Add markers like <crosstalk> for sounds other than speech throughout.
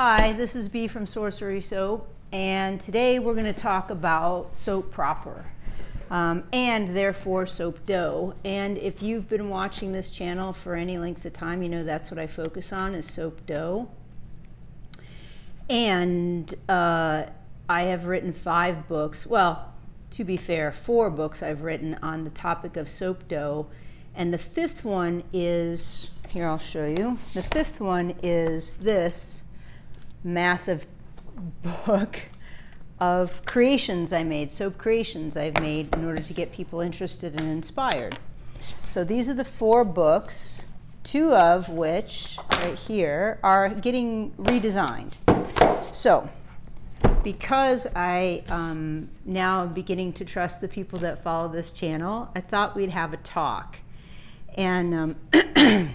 Hi, this is B from Sorcery Soap, and today we're going to talk about soap proper. Um, and therefore soap dough. And if you've been watching this channel for any length of time, you know that's what I focus on is soap dough. And uh, I have written five books. Well, to be fair, four books I've written on the topic of soap dough. And the fifth one is, here I'll show you. The fifth one is this massive book of creations I made, soap creations I've made in order to get people interested and inspired. So these are the four books, two of which, right here, are getting redesigned. So because I um, now am beginning to trust the people that follow this channel, I thought we'd have a talk. And um, <clears throat>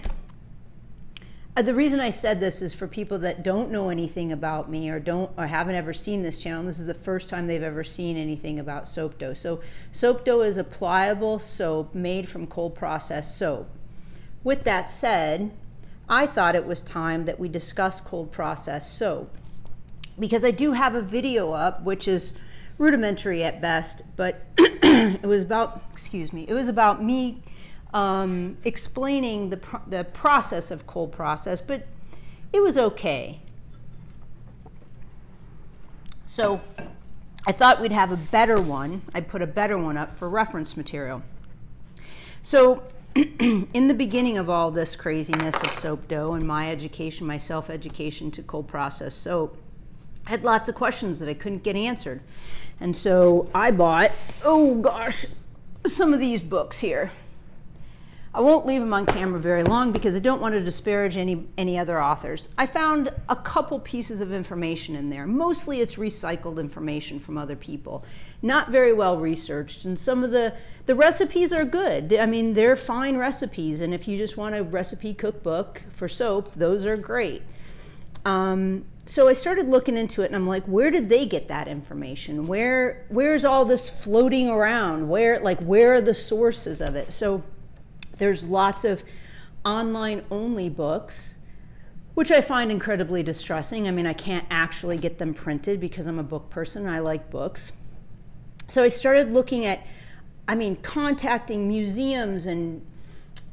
Uh, the reason I said this is for people that don't know anything about me or don't or haven't ever seen this channel. This is the first time they've ever seen anything about soap dough. So soap dough is a pliable soap made from cold processed soap. With that said, I thought it was time that we discuss cold processed soap because I do have a video up which is rudimentary at best, but <clears throat> it was about excuse me, it was about me um, explaining the, the process of cold process, but it was okay. So I thought we'd have a better one. I'd put a better one up for reference material. So <clears throat> in the beginning of all this craziness of soap dough and my education, my self-education to cold process soap, I had lots of questions that I couldn't get answered. And so I bought, oh gosh, some of these books here. I won't leave them on camera very long because I don't want to disparage any, any other authors. I found a couple pieces of information in there. Mostly it's recycled information from other people. Not very well researched and some of the, the recipes are good. I mean, they're fine recipes and if you just want a recipe cookbook for soap, those are great. Um, so I started looking into it and I'm like, where did they get that information? Where, where's all this floating around? Where, like, where are the sources of it? So there's lots of online only books, which I find incredibly distressing. I mean, I can't actually get them printed because I'm a book person and I like books. So I started looking at, I mean, contacting museums and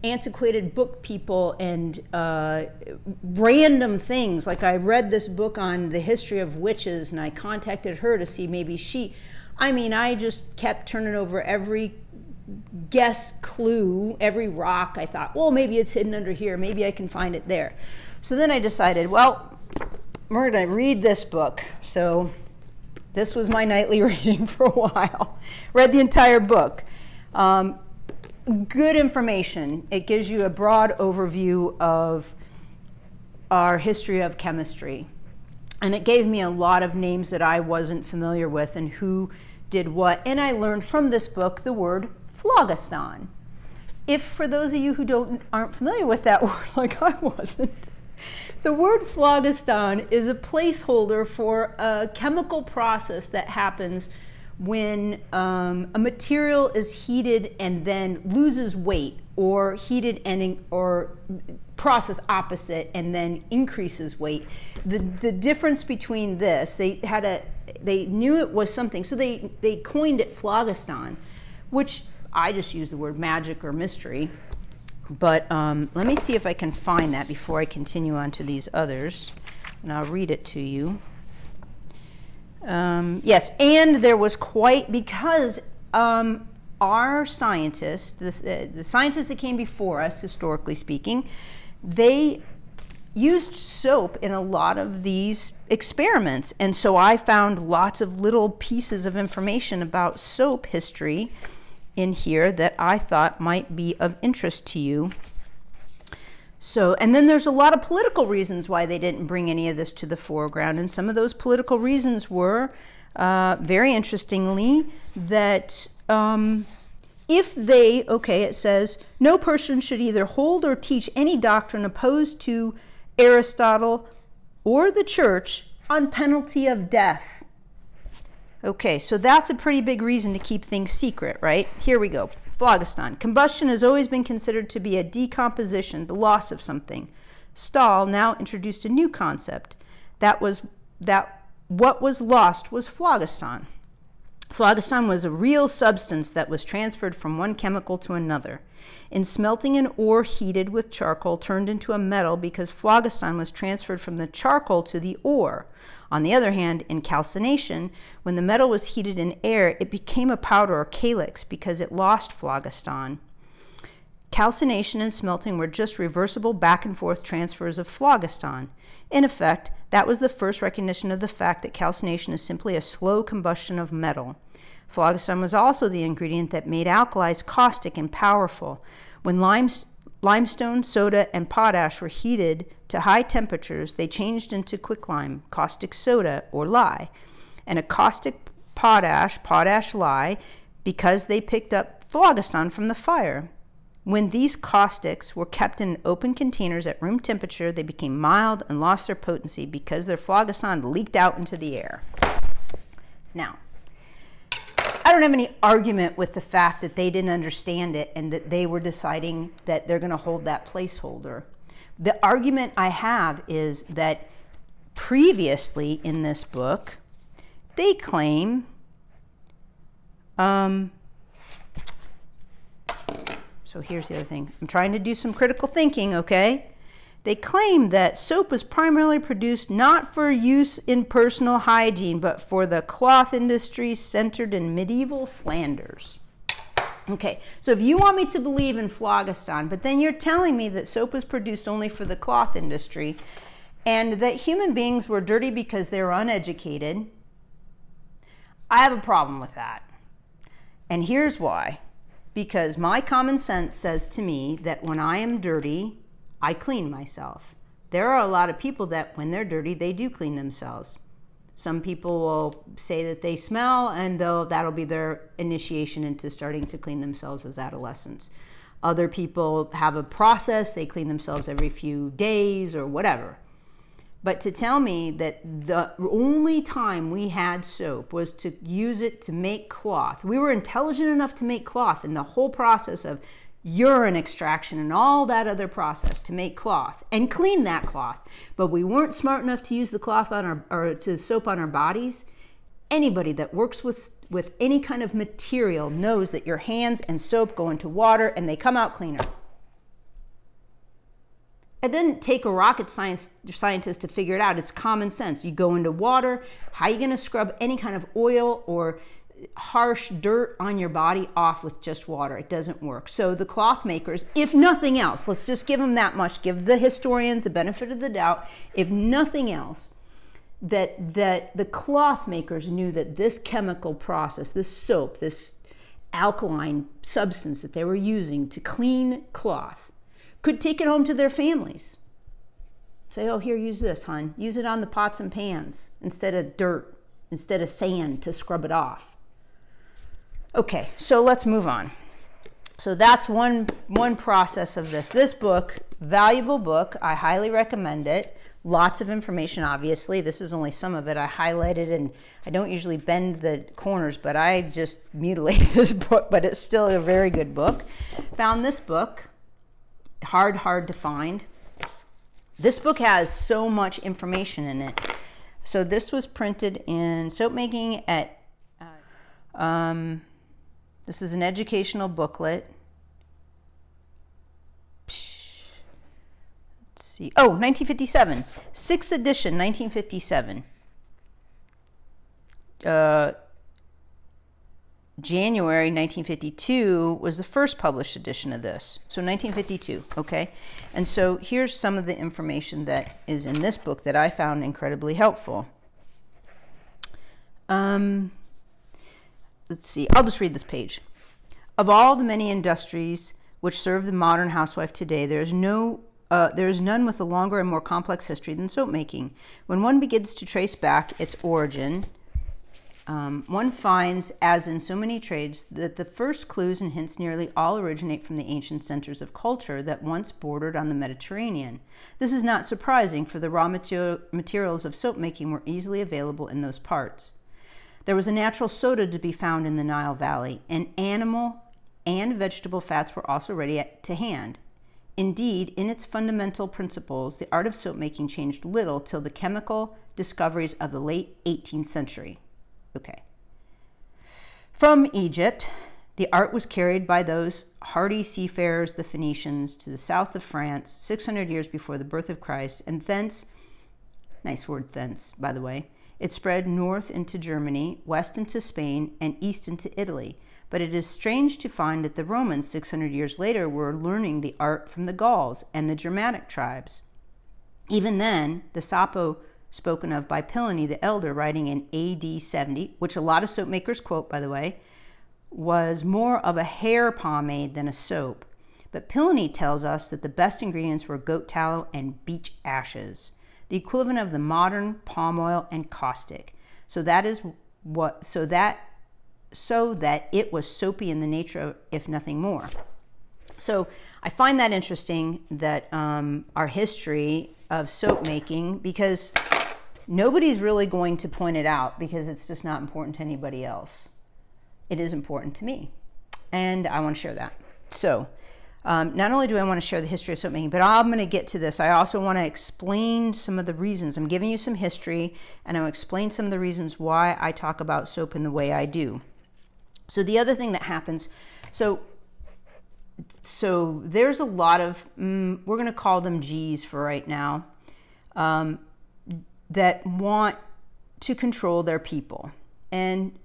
antiquated book people and uh, random things. Like I read this book on the history of witches and I contacted her to see maybe she, I mean, I just kept turning over every guess clue, every rock, I thought, well, maybe it's hidden under here. Maybe I can find it there. So then I decided, well, we're going to read this book. So this was my nightly <laughs> reading for a while. Read the entire book. Um, good information. It gives you a broad overview of our history of chemistry. And it gave me a lot of names that I wasn't familiar with and who did what. And I learned from this book the word phlogiston. If for those of you who don't aren't familiar with that <laughs> word, like I wasn't, the word phlogiston is a placeholder for a chemical process that happens when um, a material is heated and then loses weight or heated and or process opposite and then increases weight. The, the difference between this, they had a, they knew it was something, so they, they coined it phlogiston, which I just use the word magic or mystery. But um, let me see if I can find that before I continue on to these others. And I'll read it to you. Um, yes, and there was quite, because um, our scientists, this, uh, the scientists that came before us, historically speaking, they used soap in a lot of these experiments. And so I found lots of little pieces of information about soap history in here that I thought might be of interest to you. So, and then there's a lot of political reasons why they didn't bring any of this to the foreground. And some of those political reasons were, uh, very interestingly, that um, if they, okay, it says, no person should either hold or teach any doctrine opposed to Aristotle or the church on penalty of death. Okay, so that's a pretty big reason to keep things secret, right? Here we go. Phlogiston. Combustion has always been considered to be a decomposition, the loss of something. Stahl now introduced a new concept, that was that what was lost was phlogiston. Phlogiston was a real substance that was transferred from one chemical to another. In smelting an ore heated with charcoal turned into a metal because phlogiston was transferred from the charcoal to the ore. On the other hand, in calcination, when the metal was heated in air, it became a powder or calyx because it lost phlogiston. Calcination and smelting were just reversible back and forth transfers of phlogiston. In effect, that was the first recognition of the fact that calcination is simply a slow combustion of metal. Phlogiston was also the ingredient that made alkalis caustic and powerful. When limes, limestone, soda, and potash were heated to high temperatures, they changed into quicklime, caustic soda, or lye. And a caustic potash, potash lye, because they picked up phlogiston from the fire. When these caustics were kept in open containers at room temperature, they became mild and lost their potency because their phlogiston leaked out into the air. Now, I don't have any argument with the fact that they didn't understand it and that they were deciding that they're going to hold that placeholder. The argument I have is that previously in this book, they claim um, so here's the other thing. I'm trying to do some critical thinking, okay? They claim that soap was primarily produced not for use in personal hygiene, but for the cloth industry centered in medieval Flanders. Okay, so if you want me to believe in phlogiston, but then you're telling me that soap was produced only for the cloth industry and that human beings were dirty because they were uneducated, I have a problem with that. And here's why because my common sense says to me that when I am dirty, I clean myself. There are a lot of people that when they're dirty, they do clean themselves. Some people will say that they smell, and that'll be their initiation into starting to clean themselves as adolescents. Other people have a process, they clean themselves every few days or whatever. But to tell me that the only time we had soap was to use it to make cloth, we were intelligent enough to make cloth, and the whole process of urine extraction and all that other process to make cloth and clean that cloth, but we weren't smart enough to use the cloth on our or to soap on our bodies. Anybody that works with with any kind of material knows that your hands and soap go into water and they come out cleaner. It didn't take a rocket science scientist to figure it out. It's common sense. You go into water. How are you going to scrub any kind of oil or harsh dirt on your body off with just water? It doesn't work. So the cloth makers, if nothing else, let's just give them that much. Give the historians the benefit of the doubt. If nothing else, that that the cloth makers knew that this chemical process, this soap, this alkaline substance that they were using to clean cloth could take it home to their families. Say, oh, here, use this, hon. Use it on the pots and pans instead of dirt, instead of sand to scrub it off. Okay, so let's move on. So that's one, one process of this. This book, valuable book, I highly recommend it. Lots of information, obviously. This is only some of it. I highlighted and I don't usually bend the corners, but I just mutilated <laughs> this book, but it's still a very good book. Found this book hard, hard to find. This book has so much information in it. So this was printed in soap making at, uh, um, this is an educational booklet. Let's see. Oh, 1957. Sixth edition, 1957. Uh, January 1952 was the first published edition of this. So 1952, okay? And so here's some of the information that is in this book that I found incredibly helpful. Um, let's see, I'll just read this page. Of all the many industries which serve the modern housewife today, there is no uh, there is none with a longer and more complex history than soap making. When one begins to trace back its origin, um, one finds, as in so many trades, that the first clues and hints nearly all originate from the ancient centers of culture that once bordered on the Mediterranean. This is not surprising, for the raw material, materials of soap making were easily available in those parts. There was a natural soda to be found in the Nile Valley, and animal and vegetable fats were also ready to hand. Indeed, in its fundamental principles, the art of soap making changed little till the chemical discoveries of the late 18th century. Okay. From Egypt, the art was carried by those hardy seafarers, the Phoenicians, to the south of France 600 years before the birth of Christ, and thence, nice word, thence, by the way, it spread north into Germany, west into Spain, and east into Italy. But it is strange to find that the Romans, 600 years later, were learning the art from the Gauls and the Germanic tribes. Even then, the Sapo spoken of by Pliny the Elder, writing in AD 70, which a lot of soap makers quote, by the way, was more of a hair pomade than a soap. But Pliny tells us that the best ingredients were goat tallow and beech ashes, the equivalent of the modern palm oil and caustic. So that is what so that so that it was soapy in the nature of, if nothing more. So I find that interesting that um, our history of soap making because nobody's really going to point it out because it's just not important to anybody else it is important to me. And I want to share that. So, um, not only do I want to share the history of soap making, but I'm going to get to this. I also want to explain some of the reasons. I'm giving you some history, and I'll explain some of the reasons why I talk about soap in the way I do. So the other thing that happens, so so there's a lot of mm, we're going to call them G's for right now um, that want to control their people, and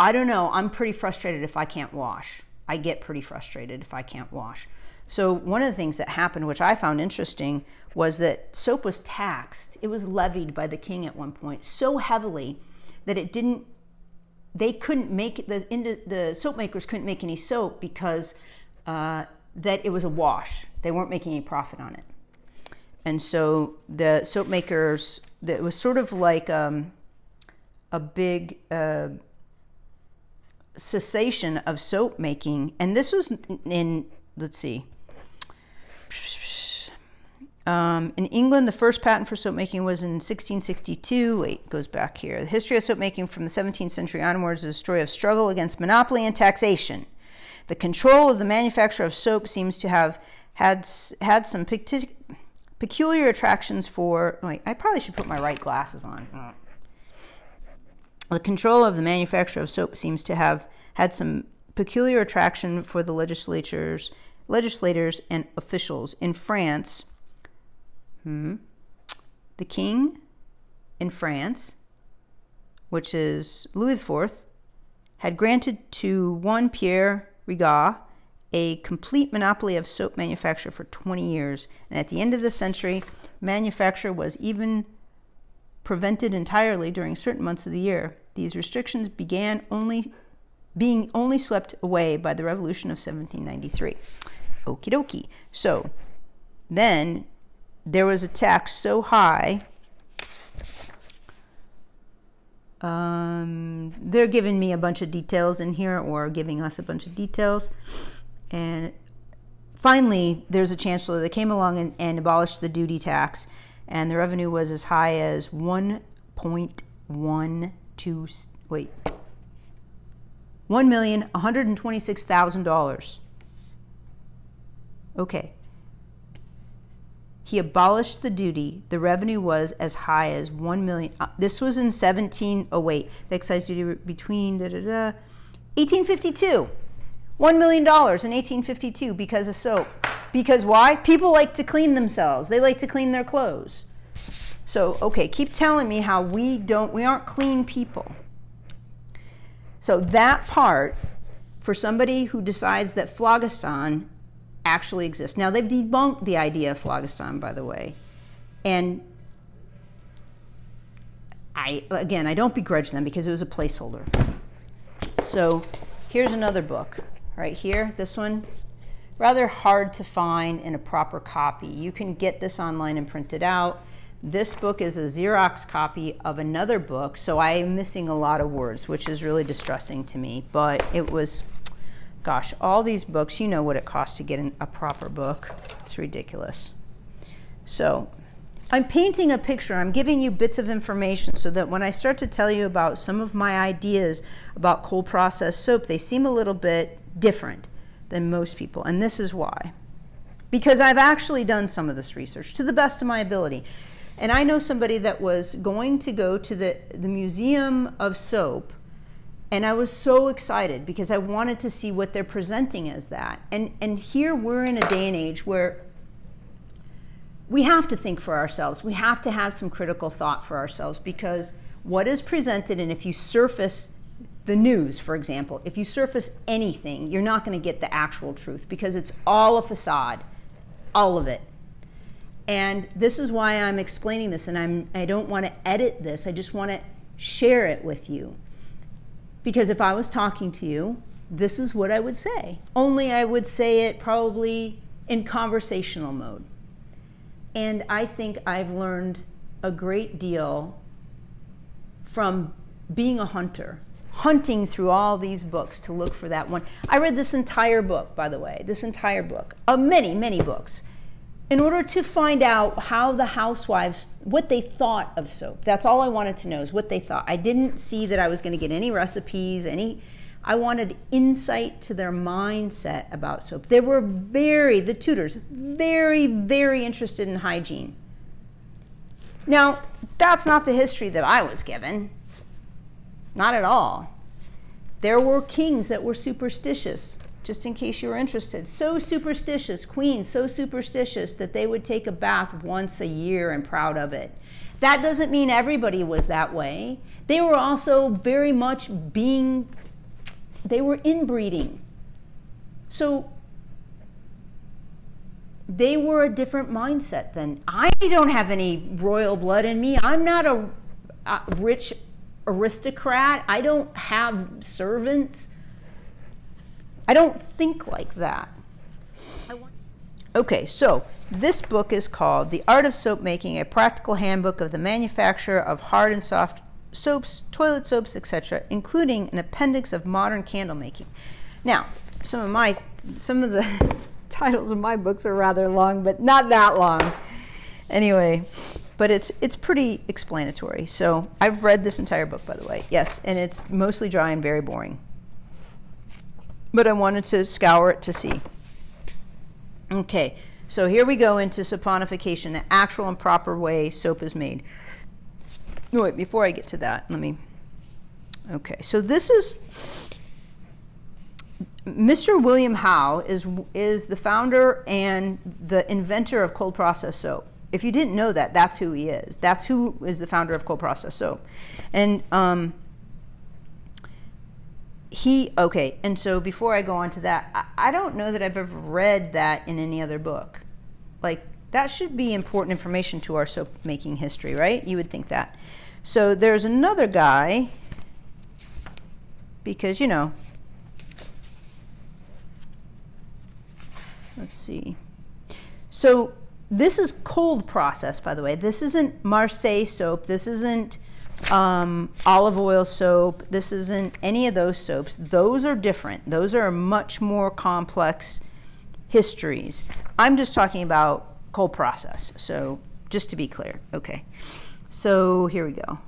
I don't know. I'm pretty frustrated if I can't wash. I get pretty frustrated if I can't wash. So, one of the things that happened, which I found interesting, was that soap was taxed. It was levied by the king at one point so heavily that it didn't, they couldn't make, the, the soap makers couldn't make any soap because uh, that it was a wash. They weren't making any profit on it. And so the soap makers, it was sort of like um, a big, uh, cessation of soap making, and this was in, let's see, um, in England, the first patent for soap making was in 1662. Wait, goes back here. The history of soap making from the 17th century onwards is a story of struggle against monopoly and taxation. The control of the manufacture of soap seems to have had had some peculiar attractions for. Wait, I probably should put my right glasses on. The control of the manufacture of soap seems to have had some peculiar attraction for the legislatures, legislators and officials. In France, hmm, the king in France, which is Louis IV, had granted to one Pierre Rigaud a complete monopoly of soap manufacture for 20 years. And at the end of the century, manufacture was even prevented entirely during certain months of the year. These restrictions began only being only swept away by the revolution of 1793. Okie dokie. So then there was a tax so high. Um, they're giving me a bunch of details in here or giving us a bunch of details. And finally, there's a chancellor that came along and, and abolished the duty tax, and the revenue was as high as 1.1 to wait, one million one hundred and twenty-six thousand dollars. Okay. He abolished the duty. The revenue was as high as one million. Uh, this was in 1708. The excise duty between da da da. 1852. $1 million in 1852 because of soap. Because why? People like to clean themselves. They like to clean their clothes. So, okay, keep telling me how we don't, we aren't clean people. So that part, for somebody who decides that phlogiston actually exists. Now, they've debunked the idea of phlogiston, by the way. And I, again, I don't begrudge them because it was a placeholder. So here's another book right here, this one. Rather hard to find in a proper copy. You can get this online and print it out. This book is a Xerox copy of another book, so I am missing a lot of words, which is really distressing to me. But it was, gosh, all these books, you know what it costs to get an, a proper book. It's ridiculous. So I'm painting a picture. I'm giving you bits of information so that when I start to tell you about some of my ideas about cold processed soap, they seem a little bit different than most people. And this is why. because I've actually done some of this research to the best of my ability. And I know somebody that was going to go to the, the Museum of Soap, and I was so excited because I wanted to see what they're presenting as that. And, and here we're in a day and age where we have to think for ourselves. We have to have some critical thought for ourselves because what is presented, and if you surface the news, for example, if you surface anything, you're not going to get the actual truth because it's all a facade, all of it. And this is why I'm explaining this, and I'm, I don't want to edit this, I just want to share it with you. Because if I was talking to you, this is what I would say. Only I would say it probably in conversational mode. And I think I've learned a great deal from being a hunter, hunting through all these books to look for that one. I read this entire book, by the way, this entire book, of many, many books, in order to find out how the housewives, what they thought of soap. That's all I wanted to know is what they thought. I didn't see that I was going to get any recipes, any I wanted insight to their mindset about soap. They were very, the Tudors, very, very interested in hygiene. Now, that's not the history that I was given. Not at all. There were kings that were superstitious, just in case you were interested. So superstitious, queens so superstitious that they would take a bath once a year and proud of it. That doesn't mean everybody was that way. They were also very much being they were inbreeding. So they were a different mindset than I don't have any royal blood in me. I'm not a, a rich aristocrat. I don't have servants. I don't think like that. Okay, so this book is called The Art of Soap Making, a practical handbook of the manufacture of hard and soft soaps, toilet soaps, etc., including an appendix of modern candle making. Now, some of my some of the <laughs> titles of my books are rather long, but not that long. Anyway, but it's it's pretty explanatory. So I've read this entire book, by the way. Yes, and it's mostly dry and very boring. But I wanted to scour it to see. Okay, so here we go into saponification, the actual and proper way soap is made. Wait, before I get to that, let me. Okay, so this is. Mr. William Howe is, is the founder and the inventor of cold process soap. If you didn't know that, that's who he is. That's who is the founder of cold process soap. And um, he, okay, and so before I go on to that, I, don't know that I've ever read that in any other book. Like, that should be important information to our soap making history, right? You would think that. So there's another guy, because, you know, let's see. So this is cold process, by the way. This isn't Marseille soap. This isn't um, olive oil soap. This isn't any of those soaps. Those are different. Those are much more complex histories. I'm just talking about cold process. So just to be clear, okay. So here we go.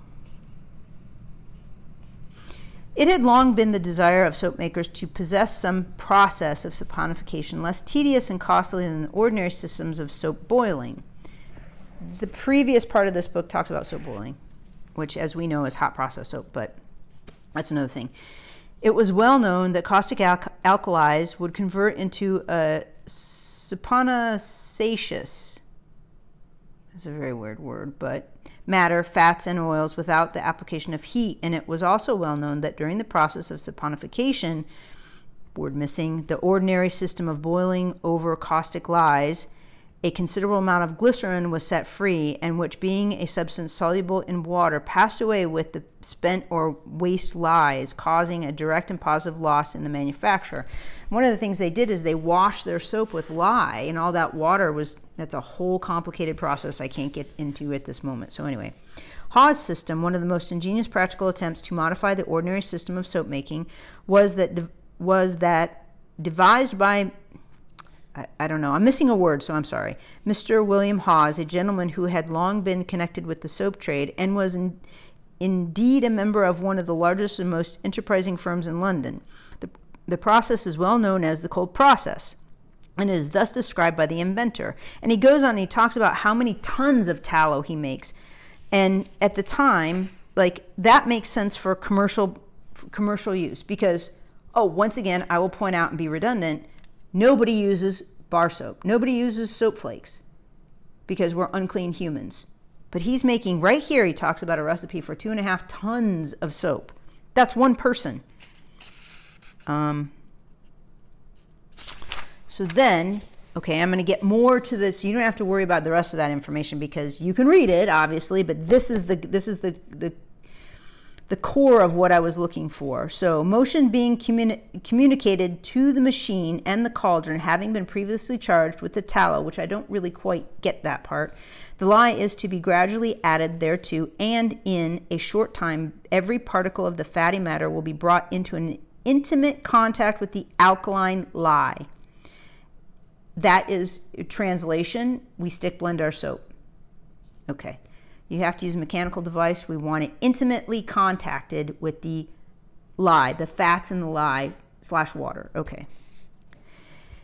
It had long been the desire of soap makers to possess some process of saponification less tedious and costly than the ordinary systems of soap boiling. The previous part of this book talks about soap boiling, which, as we know, is hot process soap, but that's another thing. It was well known that caustic al alkalis would convert into a saponaceous, that's a very weird word, but matter, fats, and oils without the application of heat. And it was also well known that during the process of saponification, word missing, the ordinary system of boiling over caustic lye, a considerable amount of glycerin was set free, and which, being a substance soluble in water, passed away with the spent or waste lye, causing a direct and positive loss in the manufacture. One of the things they did is they washed their soap with lye, and all that water was that's a whole complicated process I can't get into at this moment. So, anyway. Hawes' system, one of the most ingenious practical attempts to modify the ordinary system of soap making, was that was that devised by I, I, don't know, I'm missing a word, so I'm sorry. Mr. William Hawes, a gentleman who had long been connected with the soap trade and was in, indeed a member of one of the largest and most enterprising firms in London. The, the process is well known as the cold process. and is thus described by the inventor. And he goes on and he talks about how many tons of tallow he makes. And at the time, like that makes sense for commercial commercial use because oh, once again, I will point out and be redundant, nobody uses bar soap. Nobody uses soap flakes because we're unclean humans. But he's making right here, he talks about a recipe for two and a half tons of soap. That's one person. Um, so then, okay, I'm going to get more to this. You don't have to worry about the rest of that information because you can read it, obviously, but this is the this is the the the core of what I was looking for. So motion being communi communicated to the machine and the cauldron having been previously charged with the tallow, which I don't really quite get that part. The lye is to be gradually added thereto, and in a short time, every particle of the fatty matter will be brought into an intimate contact with the alkaline lye. That is translation. We stick blend our soap. Okay. You have to use a mechanical device. We want it intimately contacted with the lye, the fats in the lye slash water. Okay.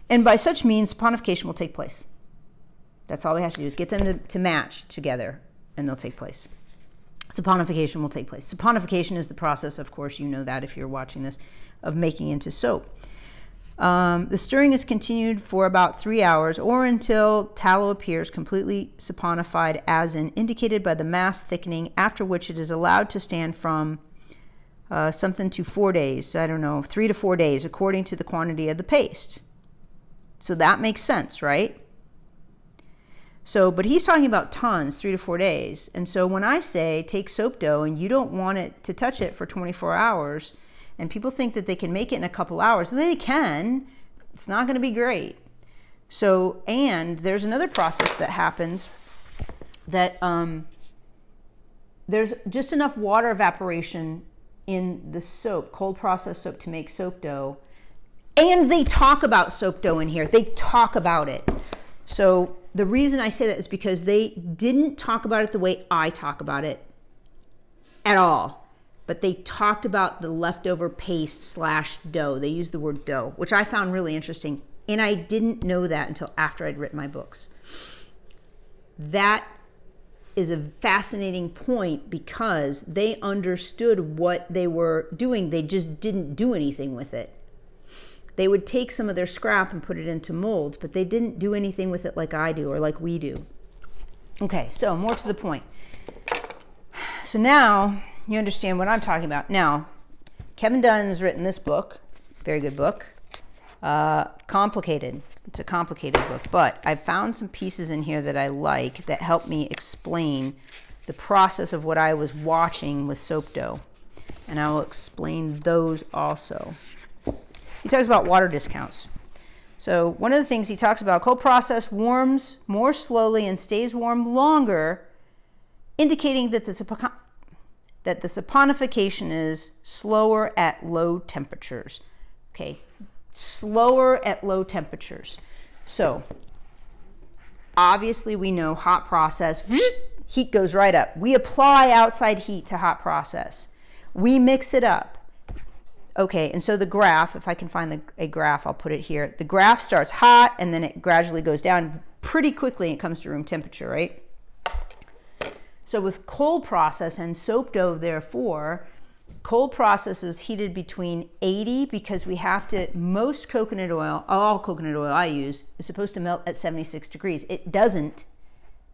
And by such means, saponification will take place. That's all we have to do is get them to, to match together and they'll take place. Saponification will take place. Saponification is the process, of course, you know that if you're watching this, of making into soap. Um, the stirring is continued for about three hours or until tallow appears completely saponified as in indicated by the mass thickening, after which it is allowed to stand from uh, something to four days, I don't know, three to four days, according to the quantity of the paste. So that makes sense, right? So, but he's talking about tons, three to four days. And so when I say take soap dough and you don't want it to touch it for 24 hours, and people think that they can make it in a couple hours. They can. It's not going to be great. So, and there's another process that happens that um, there's just enough water evaporation in the soap, cold process soap, to make soap dough. And they talk about soap dough in here. They talk about it. So the reason I say that is because they didn't talk about it the way I talk about it at all but they talked about the leftover paste slash dough. They used the word dough, which I found really interesting. And I didn't know that until after I'd written my books. That is a fascinating point because they understood what they were doing. They just didn't do anything with it. They would take some of their scrap and put it into molds, but they didn't do anything with it like I do or like we do. Okay, so more to the point. So now you understand what I'm talking about. Now, Kevin Dunn has written this book, very good book. Uh, complicated. It's a complicated book, but I found some pieces in here that I like that help me explain the process of what I was watching with soap dough. And I will explain those also. He talks about water discounts. So one of the things he talks about, cold process warms more slowly and stays warm longer, indicating that the that the saponification is slower at low temperatures. Okay, slower at low temperatures. So obviously we know hot process, heat goes right up. We apply outside heat to hot process. We mix it up. Okay, and so the graph, if I can find the, a graph, I'll put it here. The graph starts hot and then it gradually goes down pretty quickly. It comes to room temperature, right? So with cold process and soap dough, therefore, cold process is heated between 80 because we have to, most coconut oil, all coconut oil I use, is supposed to melt at 76 degrees. It doesn't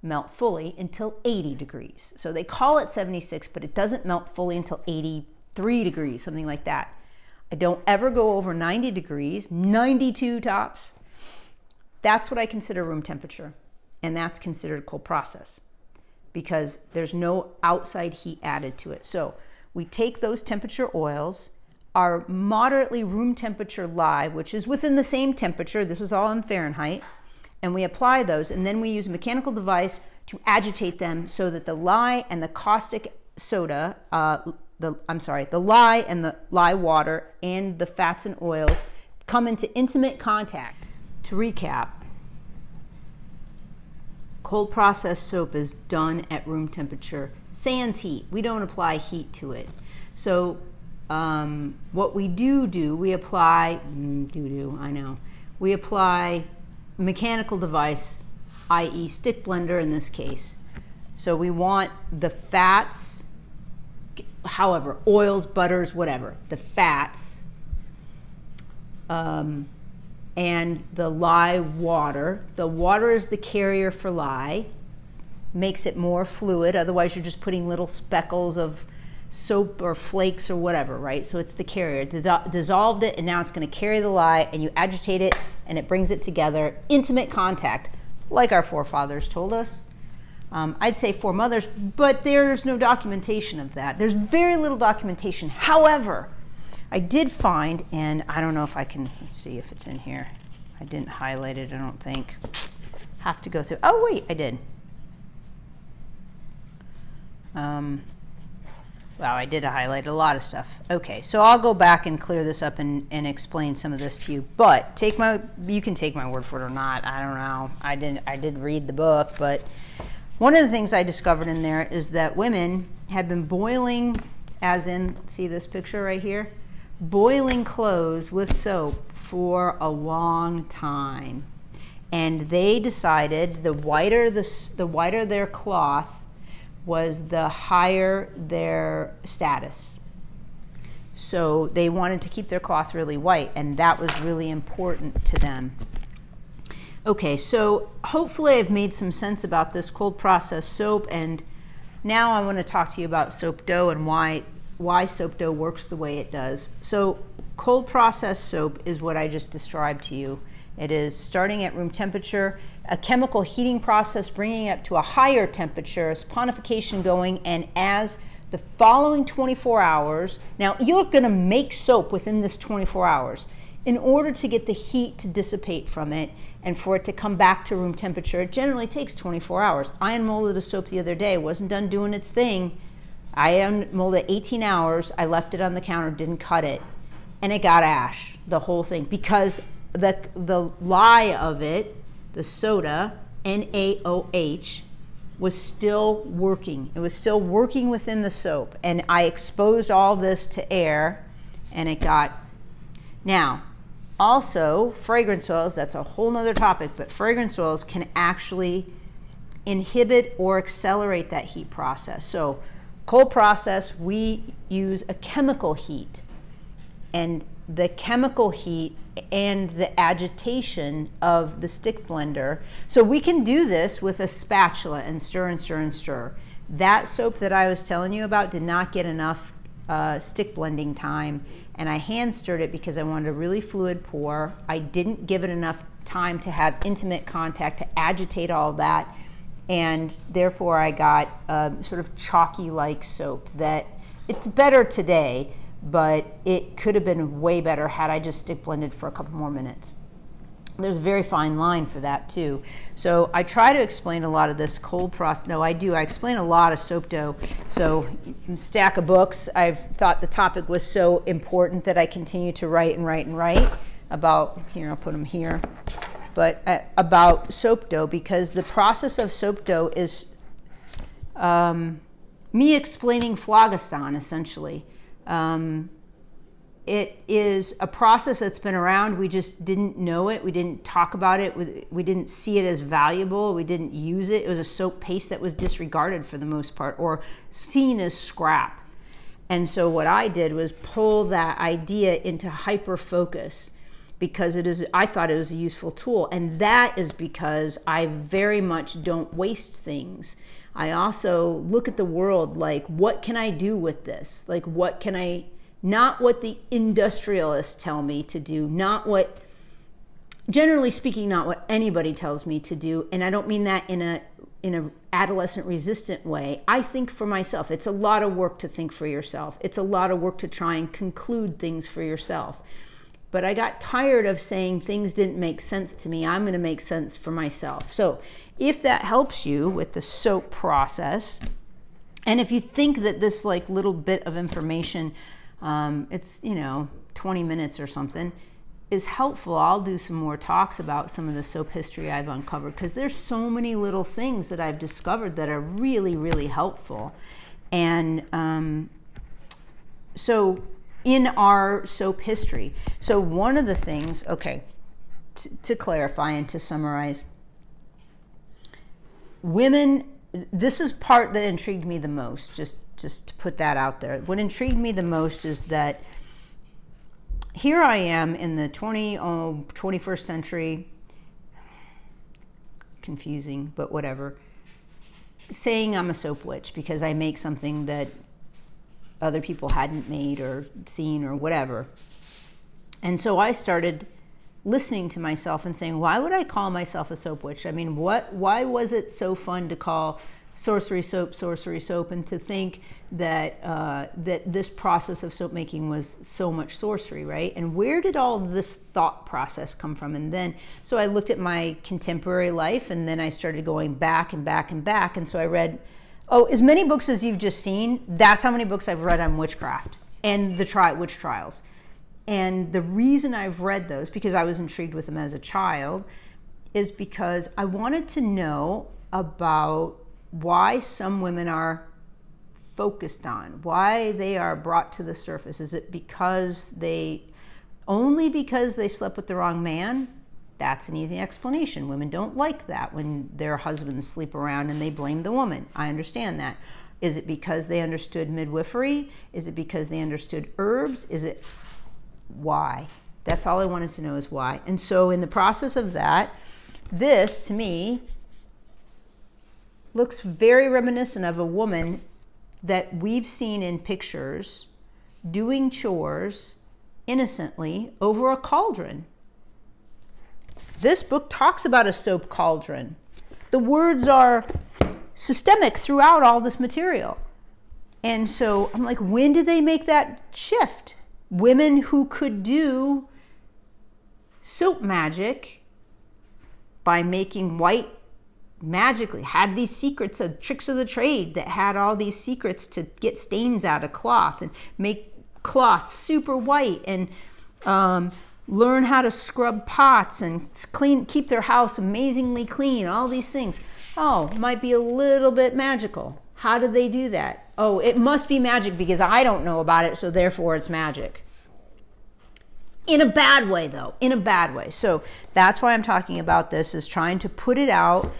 melt fully until 80 degrees. So they call it 76, but it doesn't melt fully until 83 degrees, something like that. I don't ever go over 90 degrees, 92 tops. That's what I consider room temperature, and that's considered cold process because there's no outside heat added to it. So we take those temperature oils, our moderately room temperature lye, which is within the same temperature, this is all in Fahrenheit, and we apply those, and then we use a mechanical device to agitate them so that the lye and the caustic soda, uh, the I'm sorry, the lye and the lye water and the fats and oils come into intimate contact. To recap, Cold processed soap is done at room temperature, sans heat. We don't apply heat to it. So um, what we do do, we apply, mm, do do, I know, we apply mechanical device, i.e. stick blender in this case. So we want the fats, however, oils, butters, whatever, the fats, um, and the lye water. The water is the carrier for lye, makes it more fluid. Otherwise, you're just putting little speckles of soap or flakes or whatever, right? So it's the carrier. dissolved it, and now it's going to carry the lye, and you agitate it, and it brings it together. Intimate contact, like our forefathers told us. Um, I'd say foremothers, but there's no documentation of that. There's very little documentation. However, I did find, and I don't know if I can see if it's in here. I didn't highlight it, I don't think. Have to go through. Oh, wait, I did. Um, wow, I did highlight a lot of stuff. Okay, so I'll go back and clear this up and, and explain some of this to you. But take my, you can take my word for it or not. I don't know. I didn't. I did read the book, but one of the things I discovered in there is that women have been boiling, as in, see this picture right here? Boiling clothes with soap for a long time. And they decided the whiter the, the whiter their cloth was the higher their status. So they wanted to keep their cloth really white, and that was really important to them. Okay, so hopefully I've made some sense about this cold process soap and now I want to talk to you about soap dough and why why soap dough works the way it does. So cold process soap is what I just described to you. It is starting at room temperature, a chemical heating process bringing it to a higher temperature, saponification going, and as the following 24 hours, now you're going to make soap within this 24 hours in order to get the heat to dissipate from it and for it to come back to room temperature, it generally takes 24 hours. I unmolded a soap the other day, wasn't done doing its thing. I unmolded 18 hours, I left it on the counter, didn't cut it, and it got ash, the whole thing, because the, the lye of it, the soda, NaOH, was still working. It was still working within the soap. And I exposed all this to air and it got. Now, also, fragrance oils, that's a whole nother topic, but fragrance oils can actually inhibit or accelerate that heat process. So, cold process, we use a chemical heat. And the chemical heat and the agitation of the stick blender. So we can do this with a spatula and stir and stir and stir. That soap that I was telling you about did not get enough uh, stick blending time and I hand stirred it because I wanted a really fluid pour. I didn't give it enough time to have intimate contact to agitate all that and therefore I got sort of chalky like soap that it's better today but it could have been way better had I just stick blended for a couple more minutes there's a very fine line for that too. So I try to explain a lot of this cold process. No, I do. I explain a lot of soap dough. So stack of books. I've thought the topic was so important that I continue to write and write and write about. Here, I'll put them here. But uh, about soap dough because the process of soap dough is um, me explaining phlogiston essentially. Um, it is a process that's been around. We just didn't know it. We didn't talk about it. We didn't see it as valuable. We didn't use it. It was a soap paste that was disregarded for the most part or seen as scrap. And so what I did was pull that idea into hyper focus because it is I thought it was a useful tool and that is because I very much don't waste things. I also look at the world like what can I do with this? Like what can I not what the industrialists tell me to do, not what, generally speaking, not what anybody tells me to do. And I don't mean that in a in a adolescent resistant way. I think for myself. It's a lot of work to think for yourself. It's a lot of work to try and conclude things for yourself. But I got tired of saying things didn't make sense to me. I'm going to make sense for myself. So, if that helps you with the soap process, and if you think that this like little bit of information um, it's, you know, 20 minutes or something, is helpful. I'll do some more talks about some of the soap history I've uncovered because there's so many little things that I've discovered that are really, really helpful. And um, so in our soap history, so one of the things, okay, to clarify and to summarize, women, this is part that intrigued me the most, just, just to put that out there. What intrigued me the most is that here I am in the 20, oh, 21st century, confusing, but whatever, saying I'm a soap witch because I make something that other people hadn't made or seen or whatever. And so I started listening to myself and saying, why would I call myself a soap witch? I mean, what, why was it so fun to call sorcery soap, sorcery soap, and to think that uh, that this process of soap making was so much sorcery, right? And where did all this thought process come from? And then, so I looked at my contemporary life, and then I started going back and back and back, and so I read, oh, as many books as you've just seen. That's how many books I've read on witchcraft and the tri- witch trials. And the reason I've read those, because I was intrigued with them as a child, is because I wanted to know about why some women are focused on, why they are brought to the surface. Is it because they, only because they slept with the wrong man? That's an easy explanation. Women don't like that when their husbands sleep around and they blame the woman. I understand that. Is it because they understood midwifery? Is it because they understood herbs? Is it why? That's all I wanted to know is why. And so, in the process of that, this to me looks very reminiscent of a woman that we've seen in pictures doing chores innocently over a cauldron. This book talks about a soap cauldron. The words are systemic throughout all this material. And so I'm like, when did they make that shift? Women who could do soap magic by making white magically had these secrets of tricks of the trade that had all these secrets to get stains out of cloth and make cloth super white and um, learn how to scrub pots and clean keep their house amazingly clean all these things. Oh might be a little bit magical. How did they do that? Oh it must be magic because i don't know about it so therefore it's magic. In a bad way though in a bad way. So that's why i'm talking about this is trying to put it out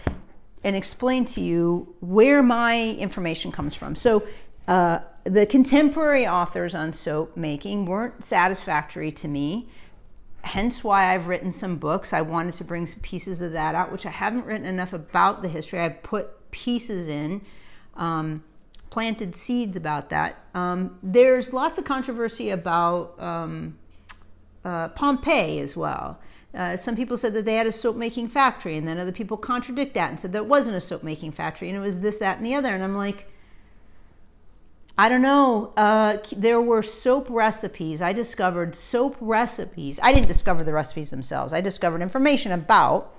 and explain to you where my information comes from. So, uh, the contemporary authors on soap making weren't satisfactory to me, hence why I've written some books. I wanted to bring some pieces of that out, which I haven't written enough about the history. I've put pieces in. Um, planted seeds about that. Um, there's lots of controversy about um, uh, Pompeii as well. Uh, some people said that they had a soap making factory, and then other people contradict that and said there wasn't a soap making factory, and it was this, that, and the other. And I'm like, I don't know. Uh, there were soap recipes. I discovered soap recipes. I didn't discover the recipes themselves. I discovered information about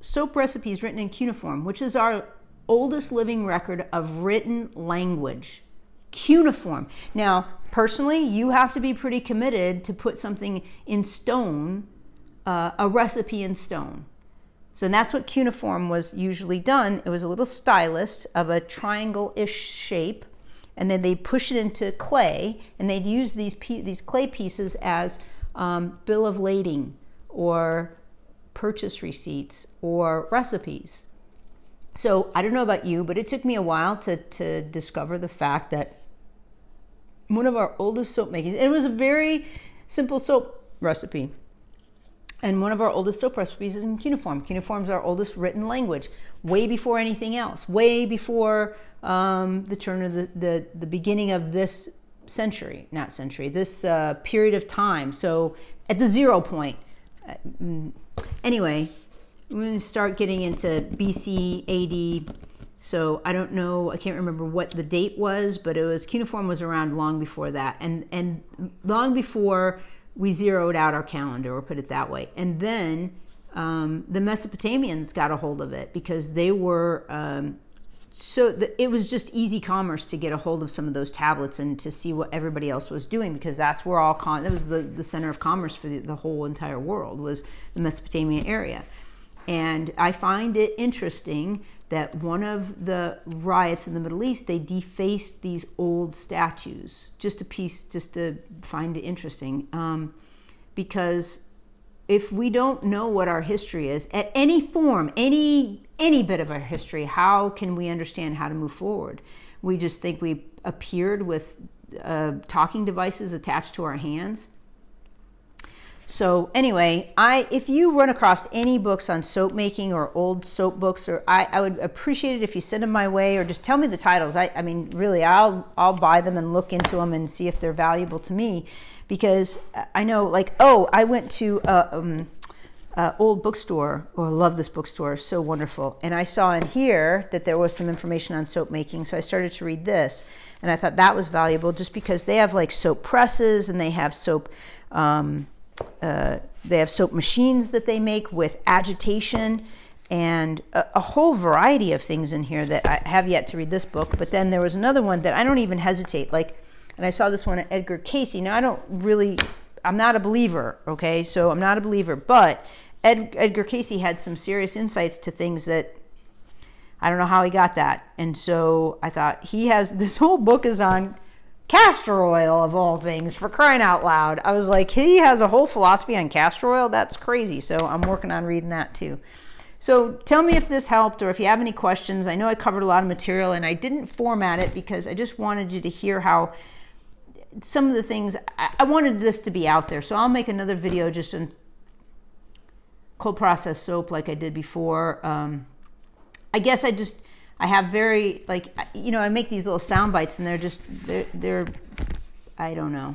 soap recipes written in cuneiform, which is our oldest living record of written language. Cuneiform. Now, personally, you have to be pretty committed to put something in stone uh, a recipe in stone. So that's what cuneiform was usually done. It was a little stylus of a triangle-ish shape, and then they push it into clay, and they'd use these these clay pieces as um, bill of lading or purchase receipts or recipes. So I don't know about you, but it took me a while to, to discover the fact that one of our oldest soap makings, it was a very simple soap recipe. And one of our oldest soap recipes is in cuneiform. Cuneiform is our oldest written language, way before anything else, way before um, the turn of the, the, the, beginning of this century, not century, this uh, period of time. So at the zero point. Uh, mm, anyway, we're going to start getting into BC, AD. So I don't know, I can't remember what the date was, but it was cuneiform was around long before that. And, and long before we zeroed out our calendar, or put it that way. And then um, the Mesopotamians got a hold of it because they were um, so the, it was just easy commerce to get a hold of some of those tablets and to see what everybody else was doing because that's where all con that was the, the center of commerce for the, the whole entire world was the Mesopotamia area. And I find it interesting that one of the riots in the Middle East, they defaced these old statues. Just a piece, just to find it interesting, um, because if we don't know what our history is at any form, any any bit of our history, how can we understand how to move forward? We just think we appeared with uh, talking devices attached to our hands. So anyway, I if you run across any books on soap making or old soap books, or I, I would appreciate it if you send them my way or just tell me the titles. I, I mean, really, I'll I'll buy them and look into them and see if they're valuable to me, because I know like oh I went to a um, uh, old bookstore. Oh, I love this bookstore, so wonderful. And I saw in here that there was some information on soap making, so I started to read this, and I thought that was valuable just because they have like soap presses and they have soap. Um, uh, they have soap machines that they make with agitation and a, a, whole variety of things in here that I have yet to read this book. But then there was another one that I don't even hesitate. Like, and I saw this one at Edgar Cayce. Now I don't really, I'm not a believer. Okay, so I'm not a believer. But Ed, Edgar Cayce had some serious insights to things that I don't know how he got that. And so I thought he has <laughs> this whole book is on castor oil of all things for crying out loud. I was like, he has a whole philosophy on castor oil. That's crazy. So I'm working on reading that too. So tell me if this helped or if you have any questions. I know I covered a lot of material and I didn't format it because I just wanted you to hear how some of the things I wanted this to be out there. So I'll make another video just on cold process soap like I did before. Um, I guess I just I have very like you know I make these little sound bites and they're just they're they're I don't know.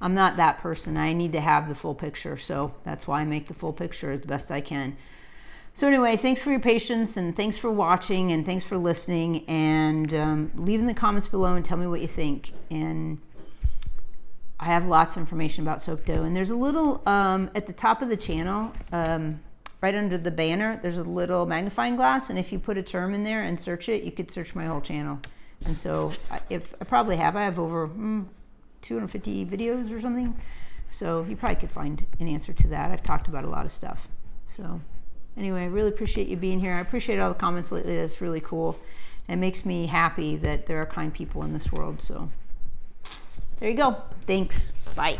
I'm not that person. I need to have the full picture, so that's why I make the full picture as best I can. So anyway, thanks for your patience and thanks for watching and thanks for listening and um, leave in the comments below and tell me what you think. And I have lots of information about soap dough. And there's a little um, at the top of the channel. Um, right under the banner, there's a little magnifying glass. And if you put a term in there and search it, you could search my whole channel. And so if I probably have, I have over mm, 250 videos or something. So you probably could find an answer to that. I've talked about a lot of stuff. So anyway, I really appreciate you being here. I appreciate all the comments lately. That's really cool. It makes me happy that there are kind people in this world. So there you go. Thanks. Bye.